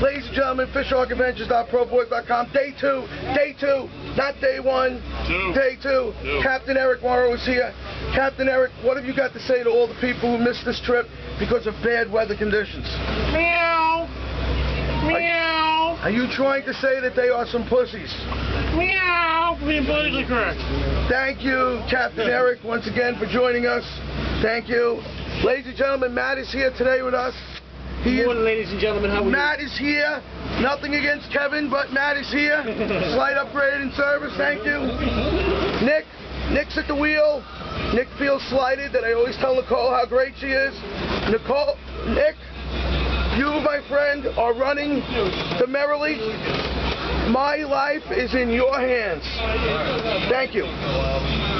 Ladies and gentlemen, FishHawkAdventures.ProBoys.com. Day two. Day two. Not day one. Two. Day two. Two. Captain Eric Morrow is here. Captain Eric, what have you got to say to all the people who missed this trip because of bad weather conditions? Meow. Meow. Are you trying to say that they are some pussies? Meow. Being politically correct. Thank you, Captain Eric, once again for joining us. Thank you. Ladies and gentlemen, Matt is here today with us. He Good morning, ladies and gentlemen. How are you? Matt is here. Nothing against Kevin, but Matt is here. Slight upgrade in service. Thank you. Nick, Nick's at the wheel. Nick feels slighted that I always tell Nicole how great she is. Nicole, Nick, you, my friend, are running the merrily. My life is in your hands. Thank you.